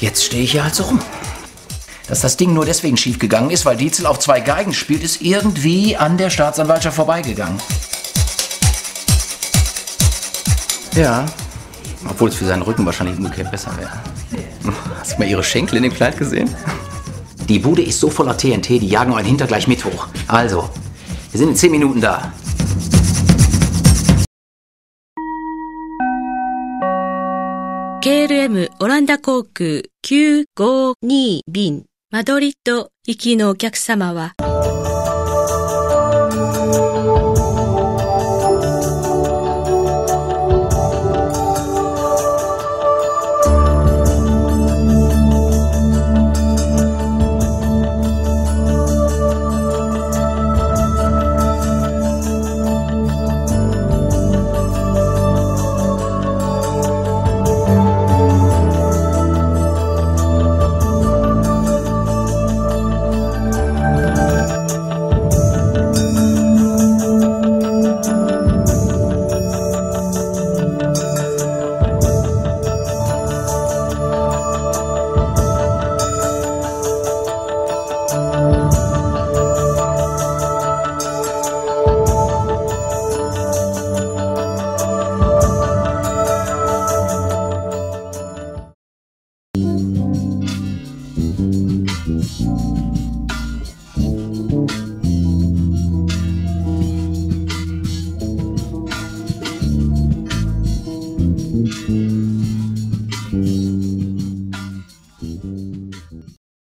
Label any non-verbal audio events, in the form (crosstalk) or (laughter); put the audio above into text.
jetzt stehe ich hier halt so rum. Dass das Ding nur deswegen schiefgegangen ist, weil Dietzel auf zwei Geigen spielt, ist irgendwie an der Staatsanwaltschaft vorbeigegangen. Ja, obwohl es für seinen Rücken wahrscheinlich umgekehrt besser wäre. (laughs) Hast du mal ihre Schenkel in dem Kleid gesehen? Die Bude ist so voller TNT, die jagen euren Hinter gleich mit hoch. Also, wir sind in 10 Minuten da. KLM オランダ航空952便。マドリッド行きのお客様は「Mm-hmm.